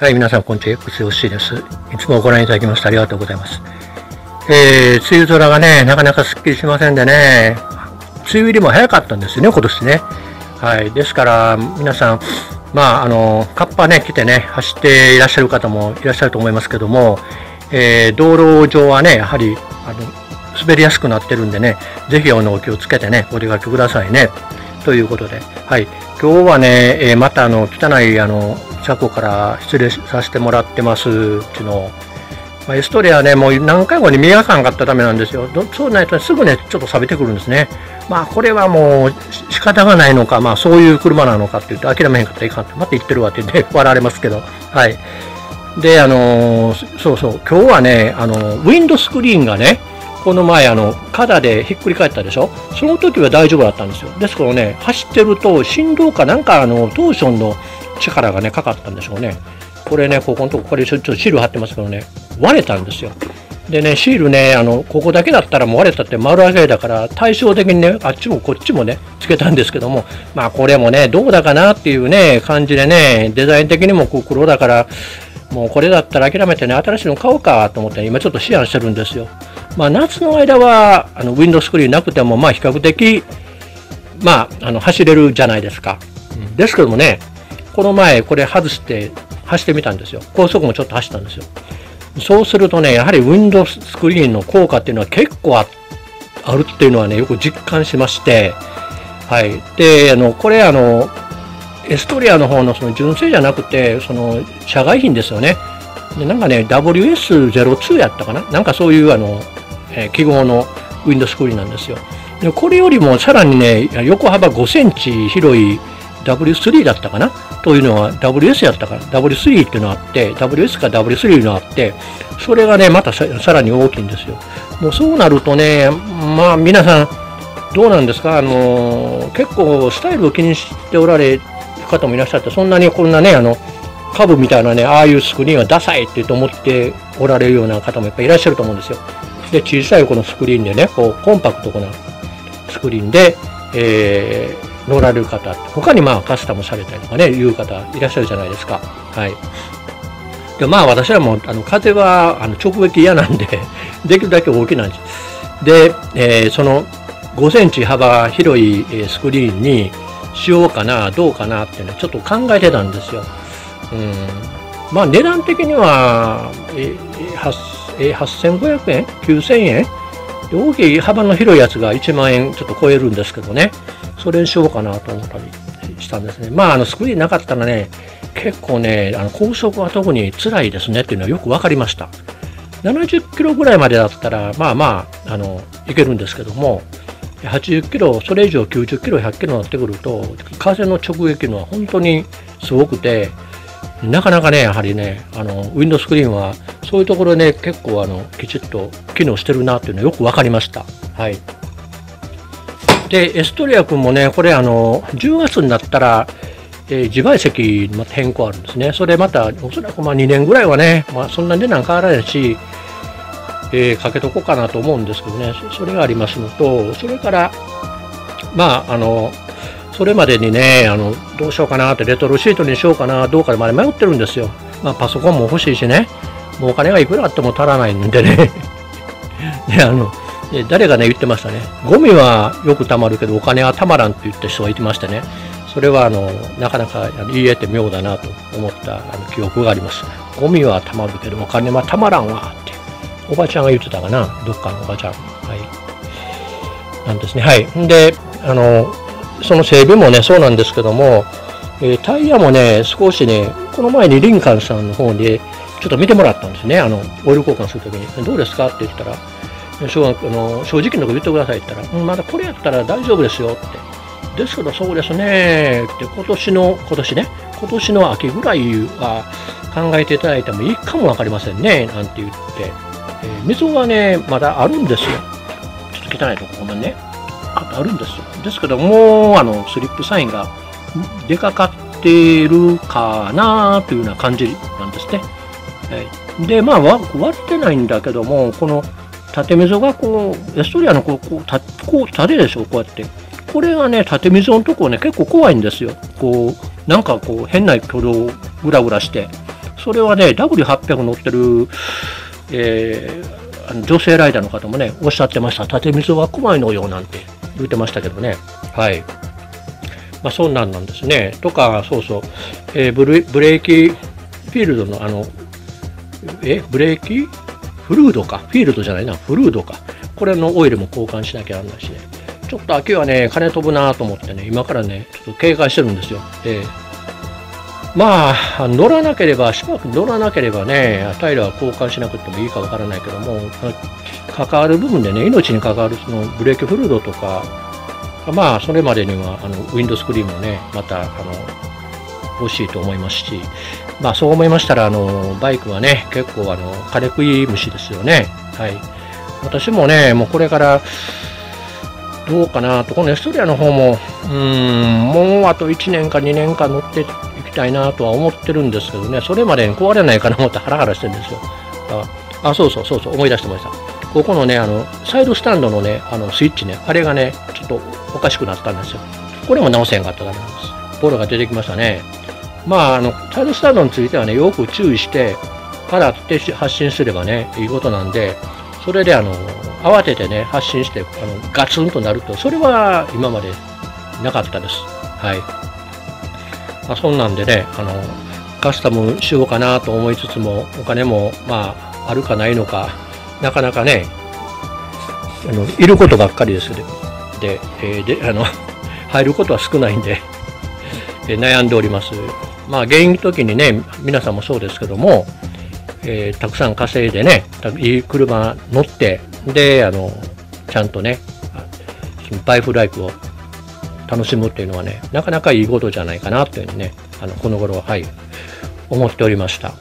はい、皆さん、こんにちは。XOC です。いつもご覧いただきましてありがとうございます。えー、梅雨空がね、なかなかすっきりしませんでね、梅雨入りも早かったんですよね、今年ね。はい。ですから、皆さん、まあ、あの、カッパね、来てね、走っていらっしゃる方もいらっしゃると思いますけども、えー、道路上はね、やはり、あの、滑りやすくなってるんでね、ぜひあのお気をつけてね、お出かけくださいね。ということで、はい。今日はね、えー、またあの、汚いあの、車庫から失礼させてもらってますうちの、ま、エストレアね、もう何回もに磨かんかったためなんですよ。そうないとすぐね、ちょっと錆びてくるんですね。まあ、これはもう仕方がないのか、まあ、そういう車なのかって言って諦めへんかったらいかんって、また言ってるわって言って笑われますけど、はい。で、あのー、そうそう、今日はね、あの、ウィンドスクリーンがね、この前、あの、肩でひっくり返ったでしょ？その時は大丈夫だったんですよ。ですからね、走ってると振動かなんかあの、トーションの力がね、かかったんでしょうね。これね、ここのとこ、これちょっとシール貼ってますけどね、割れたんですよ。でね、シールね、あの、ここだけだったらもう割れたって丸上げだから、対照的にね、あっちもこっちもね、つけたんですけども、まあこれもね、どうだかなっていうね、感じでね、デザイン的にもこう黒だから、もうこれだったら諦めてね、新しいの買おうかと思って、今ちょっと思案してるんですよ。まあ夏の間は、あの、ウィンドスクリーンなくても、まあ比較的、まあ、あの、走れるじゃないですか。ですけどもね、この前これ外して走ってみたんですよ。高速もちょっと走ったんですよ。そうするとね、やはりウィンドスクリーンの効果っていうのは結構あるっていうのはね、よく実感しまして、はい。で、あの、これあの、エストリアの方のその純正じゃなくて、その、社外品ですよね。でなんかね、WS02 やったかな？なんかそういうあの、え、記号のウィンドスクリーンなんですよ。で、これよりもさらにね、横幅5センチ広い W3 だったかな？というのは WS やったから W3 っていうのがあって WS か W3 のがあってそれがねまたさらに大きいんですよ。もうそうなるとねまあ皆さんどうなんですか？あの結構スタイルを気にしておられる方もいらっしゃってそんなにこんなねあの株みたいなねああいうスクリーンはダサいって思っておられるような方もやっぱいらっしゃると思うんですよ。で小さいこのスクリーンでねこうコンパクトなスクリーンで、えー乗られる方、他にまあカスタムされたりとかね、いう方いらっしゃるじゃないですか。はい。でまあ私はもう、あの風はあの直撃嫌なんで できるだけ大きなんです。で、えー、その5センチ幅広いスクリーンにしようかな、どうかなってね、ちょっと考えてたんですよ。うん。まあ値段的には、えー、8500円 ?9000 円？で大きい幅の広いやつが1万円ちょっと超えるんですけどね。それにしようかなと思ったりしたんですね。まあ、あの、スクリーンなかったらね、結構ね、あの高速は特に辛いですねっていうのはよく分かりました。70キロぐらいまでだったら、まあまあ、あの、いけるんですけども、80キロ、それ以上90キロ、100キロになってくると、風の直撃のは本当にすごくて、なかなかね、やはりね、あの、ウィンドスクリーンは、そういうところね、結構あの、きちっと機能してるなっていうのはよく分かりました。はい。で、エストリア君もね、これあの、10月になったら、えー、自賠責また変更あるんですね。それまた、おそらくまあ2年ぐらいはね、まあ、そんなに値段変わらないし、えー、かけとこうかなと思うんですけどね、それがありますのと、それから、まあ、あの、それまでにね、あの、どうしようかなって、レトロシートにしようかな、どうかでまで迷ってるんですよ。まあ、パソコンも欲しいしね、もうお金がいくらあっても足らないんでね。で、あの、誰がね言ってましたね。ゴミはよくたまるけどお金はたまらんって言った人がいてましてね。それはあのなかなか言い得て妙だなと思ったあの記憶があります。ゴミはたまるけどお金はたまらんわっておばちゃんが言ってたかな。どっかのおばちゃん。はい。なんですね。はい。であのその整備もねそうなんですけども、えー、タイヤもね少しねこの前にリンカンさんの方にちょっと見てもらったんですね。あのオイル交換するときに。どうですか？って言ったら小学の正直なこ言ってくださいって言ったら、まだこれやったら大丈夫ですよって。ですけどそうですね。って今年の今年ね今年の秋ぐらいは考えていただいてもいいかも分かりませんね。なんて言って、えー、溝がねまだあるんですよ。ちょっと汚いとこごめんね。あるんですよですけどもあのスリップサインが出かかってるかなというような感じなんですね、はい、でまあ割ってないんだけどもこの縦溝がこう、エストリアのこう、こう、たこう縦でしょ、こうやって。これがね、縦溝のとこね、結構怖いんですよ。こう、なんかこう、変な挙動をぐらぐらして、それはね、W800 乗ってる、えー、女性ライダーの方もね、おっしゃってました。縦溝は怖いのよなんて言ってましたけどね。はい。まあ、そんなんなんですね。とか、そうそう、えー、ブレブレーキフィールドの、あの、え、ブレーキ？フルードか。フィールドじゃないな。フルードか。これのオイルも交換しなきゃなんないしね。ちょっと秋はね、金飛ぶなと思ってね、今からね、ちょっと警戒してるんですよ。えーまあ、乗らなければ、しばらく乗らなければね、タイヤは交換しなくてもいいかわからないけども、関わる部分でね、命に関わるそのブレーキフルードとか、まあ、それまでには、あの、ウィンドスクリーンもね、また、あの、欲しいと思いますし、まあ、そう思いましたら、あの、バイクはね、結構、あの、金食い虫ですよね。はい。私もね、もうこれから、どうかなと、このエストリアの方も、うん、もうあと1年か2年か乗っていきたいなとは思ってるんですけどね、それまでに壊れないかなと思ってハラハラしてるんですよ。あ、あそうそうそうそう、思い出してました。ここのね、あの、サイドスタンドのね、あの、スイッチね、あれがね、ちょっとおかしくなったんですよ。これも直せんかったダメなんです。ボロが出てきましたね。まあ、あの、サイドスタンドについてはね、よく注意して、払って発信すればね、いいことなんで、それであの、慌ててね、発信して、あの、ガツンとなると、それは今までなかったです。はい。まあ、そんなんでね、あの、カスタムしようかなと思いつつも、お金も、まあ、あるかないのか、なかなかね、あの、いることばっかりですで、で、えー、で、あの、入ることは少ないんで、えー、悩んでおります。まあ、現役時にね、皆さんもそうですけども、えー、たくさん稼いでね、いい車乗って、で、あの、ちゃんとね、そのバイフライフを楽しむっていうのはね、なかなかいいことじゃないかなというふうにね、あの、この頃は、はい、思っておりました。